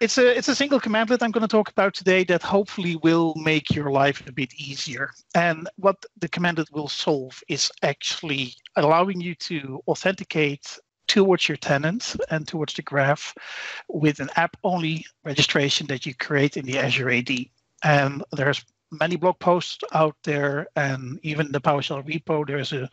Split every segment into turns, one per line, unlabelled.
It's a it's a single commandlet I'm going to talk about today that hopefully will make your life a bit easier. And what the commandlet will solve is actually allowing you to authenticate towards your tenant and towards the graph with an app-only registration that you create in the Azure AD. And there's many blog posts out there and even the PowerShell repo, there's a,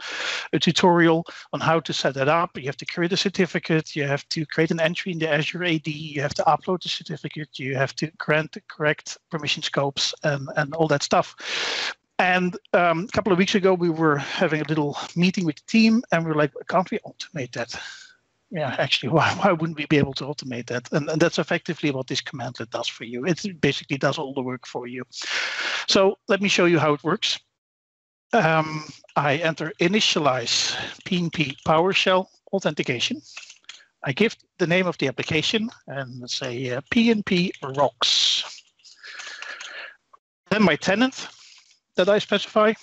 a, tutorial on how to set that up. You have to create a certificate, you have to create an entry in the Azure AD, you have to upload the certificate, you have to grant the correct permission scopes and, and all that stuff. And um, a couple of weeks ago, we were having a little meeting with the team and we were like, can't we automate that? Yeah, actually, why, why wouldn't we be able to automate that? And, and that's effectively what this commandlet does for you. It basically does all the work for you. So let me show you how it works. Um, I enter initialize PNP PowerShell authentication. I give the name of the application and let's say uh, PNP rocks. Then my tenant that I specify.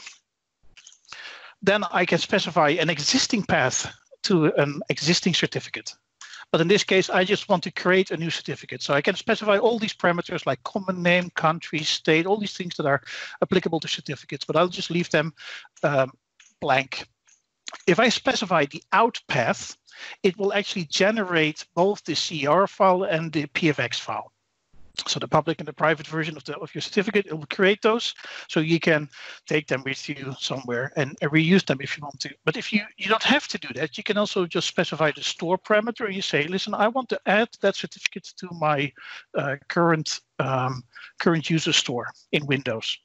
Then I can specify an existing path to an existing certificate. But in this case, I just want to create a new certificate. So I can specify all these parameters like common name, country, state, all these things that are applicable to certificates, but I'll just leave them um, blank. If I specify the out path, it will actually generate both the CR file and the PFX file so the public and the private version of the of your certificate it will create those. So you can take them with you somewhere and, reuse them if you want to. But if you you don't have to do that you can also just specify the store parameter. And you say listen i want to add that certificate to my uh, current um, current user store in windows.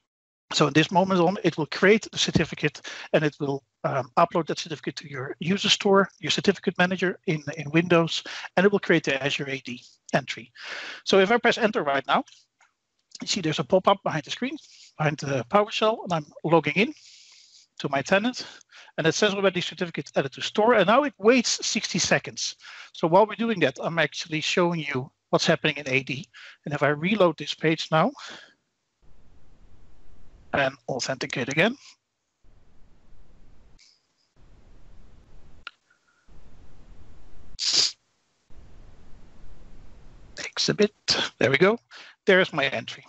So in this moment on, it will create the certificate and it will um, upload that certificate to your user store, your certificate manager in, in Windows, and it will create the Azure AD entry. So if I press enter right now, you see there's a pop-up behind the screen, behind the PowerShell, and I'm logging in to my tenant. And it says already certificate added to store, and now it waits 60 seconds. So while we're doing that, I'm actually showing you what's happening in AD. And if I reload this page now, and authenticate again. A bit. There we go. There's my entry.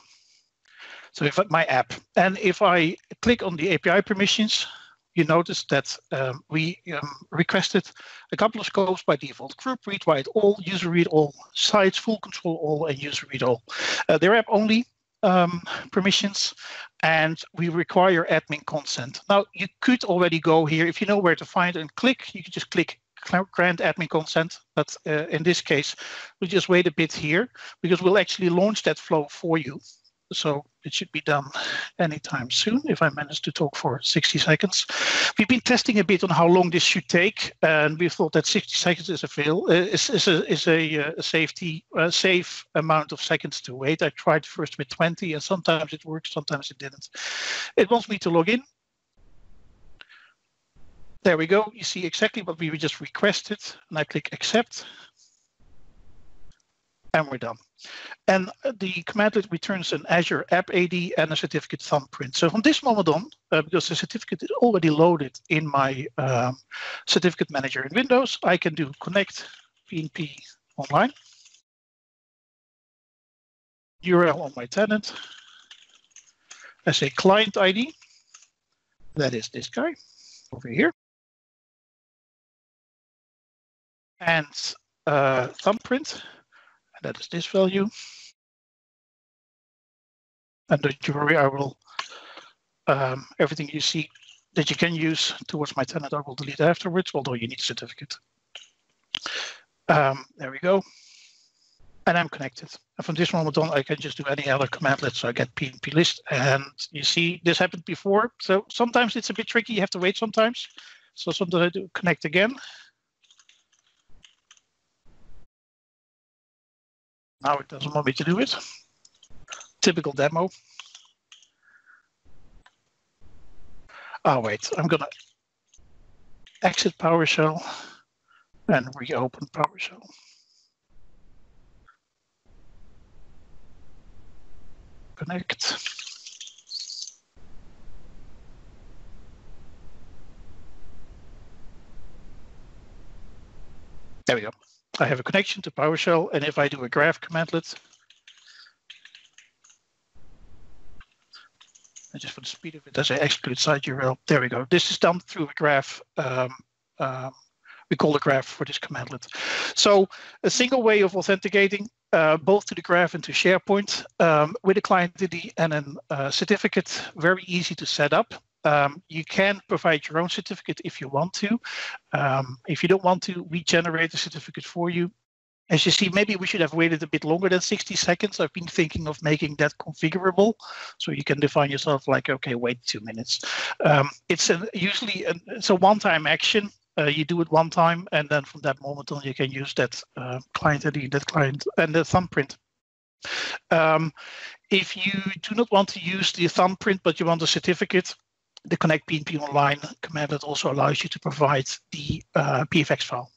So if my app, and if I click on the API permissions, you notice that um, we um, requested a couple of scopes by default: group read write all, user read all, sites full control all, and user read all. Uh, they're app only, um, permissions and we require admin consent. Now you could already go here if you know where to find and click, you can just click grant admin consent. But uh, in this case, we'll just wait a bit here because we'll actually launch that flow for you. So it should be done anytime soon if I manage to talk for 60 seconds. We've been testing a bit on how long this should take, and we thought that 60 seconds is a fail, uh, is, is a, is a, uh, a safety, a safe amount of seconds to wait. I tried first with 20, and sometimes it worked, sometimes it didn't. It wants me to log in. There we go. You see exactly what we just requested, and I click accept and we're done. And the commandlet returns an Azure App ID and a certificate thumbprint. So from this moment on, uh, because the certificate is already loaded in my um, certificate manager in Windows, I can do connect PNP online. URL on my tenant. I say client ID. That is this guy over here. And uh, thumbprint that is this value. And the jury, I will, um, everything you see that you can use towards my tenant, I will delete afterwards, although you need a certificate. Um, there we go. And I'm connected. And from this moment on, I can just do any other commandlet. So I get PNP list. And you see, this happened before. So sometimes it's a bit tricky. You have to wait sometimes. So sometimes I do connect again. Now it doesn't want me to do it. Typical demo. Oh, wait, I'm gonna exit PowerShell and reopen PowerShell. Connect. There we go. I have a connection to PowerShell, and if I do a graph commandlet, and just for the speed of it, as I exclude site URL, there we go. This is done through a graph. Um, um, we call the graph for this commandlet. So a single way of authenticating uh, both to the graph and to SharePoint um, with a client ID and a uh, certificate, very easy to set up. Um, you can provide your own certificate if you want to. Um, if you don't want to, we generate a certificate for you. As you see, maybe we should have waited a bit longer than 60 seconds. I've been thinking of making that configurable. So you can define yourself like, okay, wait two minutes. Um, it's a, usually a, it's a one-time action. Uh, you do it one time, and then from that moment on, you can use that uh, client ID, that client, and the thumbprint. Um, if you do not want to use the thumbprint, but you want a certificate, the Connect PnP Online command that also allows you to provide the uh, PFX file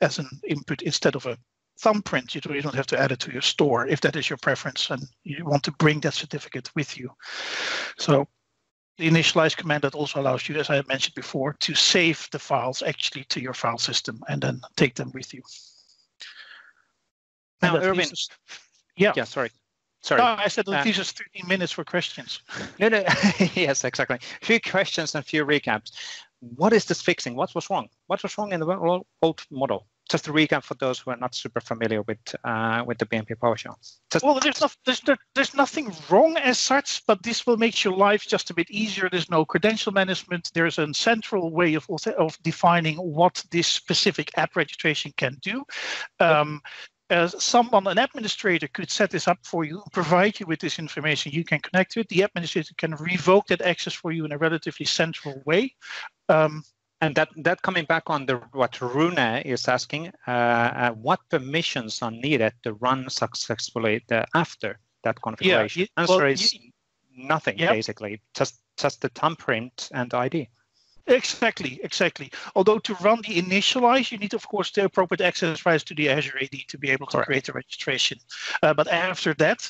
as an input instead of a thumbprint. You don't have to add it to your store if that is your preference and you want to bring that certificate with you. So the initialize command that also allows you, as I mentioned before, to save the files actually to your file system and then take them with you.
Now, Erwin,
yeah.
Yeah, sorry. Sorry.
No, I said that uh, these are 13 minutes for questions.
No, no. yes, exactly. A few questions and a few recaps. What is this fixing? What was wrong? What was wrong in the old model? Just a recap for those who are not super familiar with uh, with the PnP PowerShell. Just,
well, there's, no, there's, there's nothing wrong as such, but this will make your life just a bit easier. There's no credential management. There's a central way of, of defining what this specific app registration can do. Um, uh, someone, an administrator, could set this up for you, provide you with this information. You can connect to it. The administrator can revoke that access for you in a relatively central way. Um,
and that, that coming back on the what Rune is asking, uh, uh, what permissions are needed to run successfully the, after that configuration? Yeah, you, Answer well, is you, nothing, yep. basically, just just the thumbprint and ID.
Exactly, exactly. Although to run the initialize, you need, of course, the appropriate access rights to the Azure AD to be able to Correct. create a registration. Uh, but after that,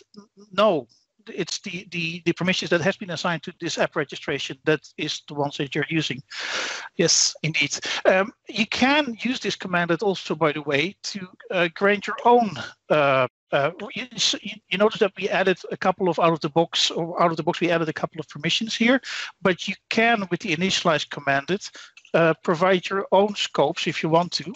no, it's the, the, the permissions that has been assigned to this app registration that is the ones that you're using. Yes, indeed. Um, you can use this command also, by the way, to uh, grant your own uh, uh, you, you, notice that we added a couple of out of the box or out of the box we added a couple of permissions here but you can with the initialize commanded uh, provide your own scopes if you want to.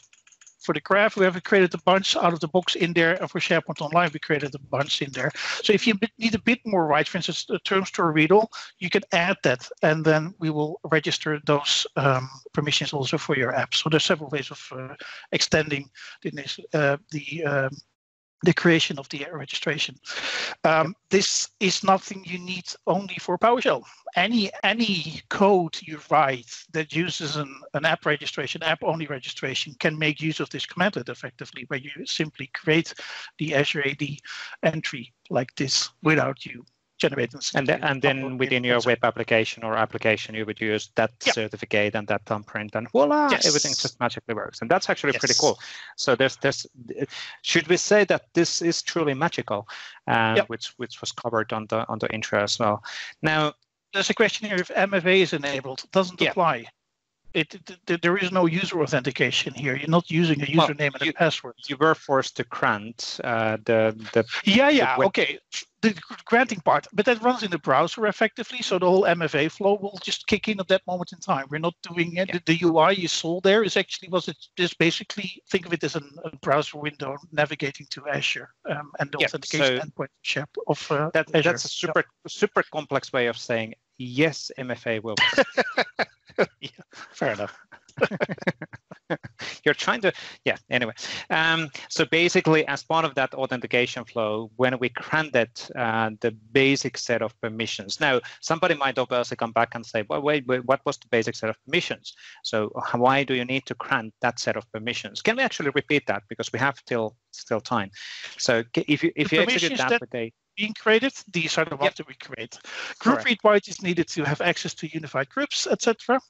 For the graph we have created a bunch out of the box in there and for SharePoint Online we created a bunch in there. So if you need a bit more right for instance the term store readle you can add that and then we will register those um, permissions also for your app. So there's several ways of uh, extending the, uh, the um, the creation of the registration. Um, this is nothing you need only for PowerShell. Any any code you write that uses an, an app registration, app only registration, can make use of this commandlet effectively, where you simply create the Azure AD entry like this without you
and, the, and then within your web application or application, you would use that yeah. certificate and that thumbprint, and voila, yes. everything just magically works. And that's actually yes. pretty cool. So there's there's should we say that this is truly magical, uh, yep. which which was covered on the on the intro as well. Now
there's a question here if MFA is enabled. Doesn't yeah. apply it, it, there is no user authentication here. You're not using a username well, and a password.
You were forced to grant uh, the the.
Yeah, yeah, the okay. The granting part, but that runs in the browser effectively, so the whole MFA flow will just kick in at that moment in time. We're not doing it. Yeah. The, the, UI you saw there is actually was it just basically think of it as a, a browser window navigating to Azure um, and the yeah, authentication so endpoint of uh,
that, That's a super yeah. super complex way of saying yes. MFA will.
yeah, fair enough.
You're trying to, yeah, anyway. Um, so basically, as part of that authentication flow, when we granted uh, the basic set of permissions, now somebody might obviously come back and say, well, wait, wait, what was the basic set of permissions? So why do you need to grant that set of permissions? Can we actually repeat that? Because we have still still time. So if you, if the you execute that, that with a
being created. These are the ones yep. that we create. Group Correct. read write is needed to have access to unified groups, etc.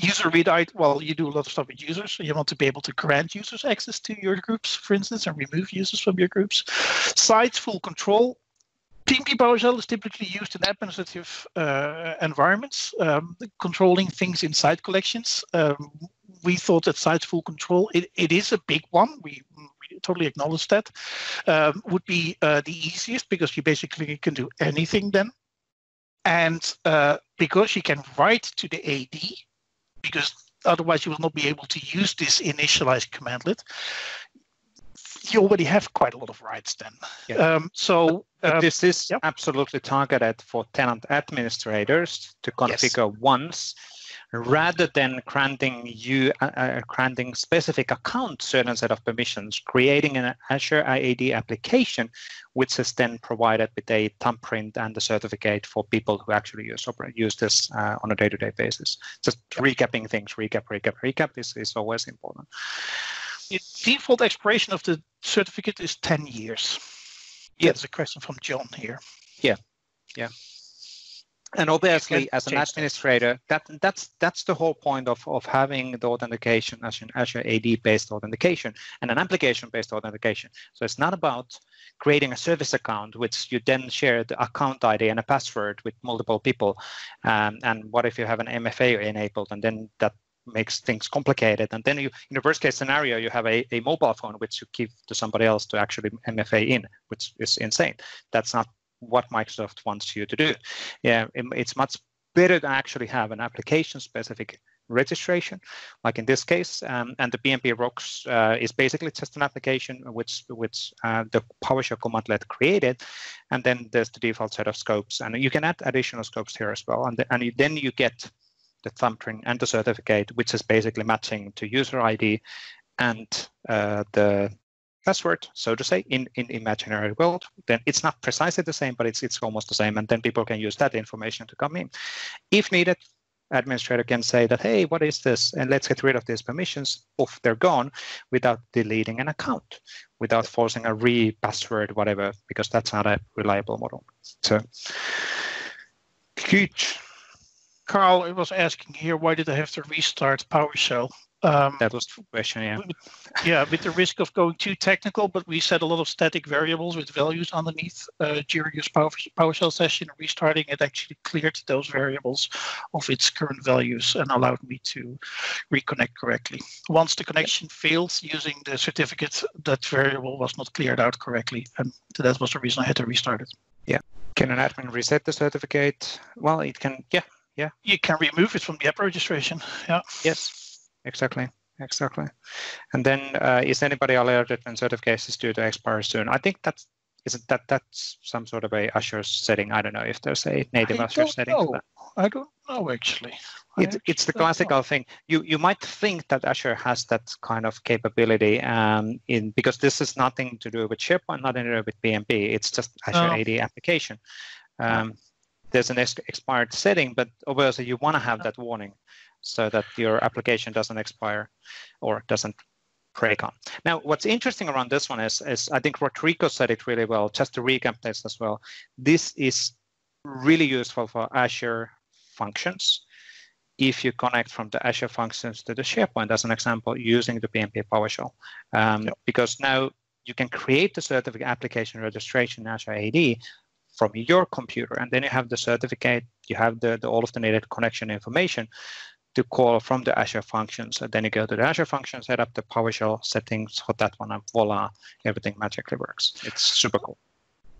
User read write, well, you do a lot of stuff with users, so you want to be able to grant users access to your groups, for instance, and remove users from your groups. Sites full control. PnP PowerShell is typically used in administrative uh, environments, um, controlling things in site collections. Um, we thought that site full control, it, it is a big one. We totally acknowledge that. Um, would be uh, the easiest because you basically can do anything then. And uh, because you can write to the AD, because otherwise you will not be able to use this initialize commandlet, you already have quite a lot of rights then. Yeah. Um, so
um, this is yep. absolutely targeted for tenant administrators to configure yes. once rather than granting you uh, uh, granting specific account certain set of permissions, creating an Azure IAD application, which is then provided with a thumbprint and a certificate for people who actually use use this uh, on a day-to-day basis. Just recapping things, recap, recap, recap is, is always important.
The default expiration of the certificate is 10 years. Yeah, there's a question from John here.
Yeah, yeah and obviously as an administrator that. that that's that's the whole point of of having the authentication as an azure ad based authentication and an application based authentication. So it's not about creating a service account which you then share the account id and a password with multiple people. Um, and what if you have an mfa enabled? And then that makes things complicated. And then you in the worst case scenario you have a, a mobile phone which you give to somebody else to actually mfa in which is insane. That's not what Microsoft wants you to do. Yeah, it, it's much better to actually have an application-specific registration, like in this case. Um, and the PnP Rocks uh, is basically just an application which which uh, the PowerShell commandlet created, and then there's the default set of scopes, and you can add additional scopes here as well, and the, and then you get the thumbprint and the certificate, which is basically matching to user ID and uh, the password, so to say, in, in imaginary world, then it's not precisely the same, but it's it's almost the same. And then people can use that information to come in. If needed, administrator can say that, hey, what is this? And let's get rid of these permissions. Off, they're gone without deleting an account, without forcing a re-password, whatever, because that's not a reliable model. So
good. Carl was asking here, why did I have to restart PowerShell?
Um, that was the question, yeah.
yeah, with the risk of going too technical, but we set a lot of static variables with values underneath uh, during this Power, PowerShell session. Restarting it actually cleared those variables of its current values and allowed me to reconnect correctly. Once the connection failed using the certificate, that variable was not cleared out correctly, and that was the reason I had to restart it.
Yeah. Can an admin reset the certificate? Well, it can, yeah, yeah.
You can remove it from the app registration. Yeah.
Yes exactly exactly. And then uh, is anybody alerted when certificates is due to expire soon? I think that's isn't that that's some sort of a azure setting. I don't know if there's a native
I
azure setting
know. for that. I don't know actually.
It, it's the classical know. thing. You you might think that azure has that kind of capability um, in because this is nothing to do with sharepoint nothing to do with PnP it's just azure oh. ad application. Um, there's an expired setting but obviously you want to have that warning so that your application doesn't expire or doesn't break on. Now, what's interesting around this one is, is I think Rodrigo said it really well, just to recap this as well. This is really useful for Azure functions. If you connect from the Azure functions to the SharePoint, as an example, using the PnP PowerShell, um, yep. because now you can create the certificate application registration in Azure AD from your computer, and then you have the certificate, you have the, the all of the needed connection information to call from the Azure functions. And then you go to the Azure function, set up the PowerShell settings for that one, and voila, everything magically works. It's super cool.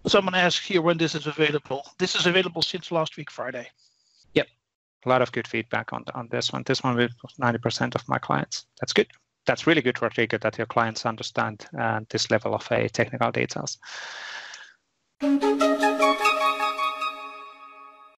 Someone asked here when this is available. This is available since last week, Friday.
Yep. A lot of good feedback on, on this one. This one with 90% of my clients. That's good. That's really good, Rodrigo, that your clients understand uh, this level of uh, technical details.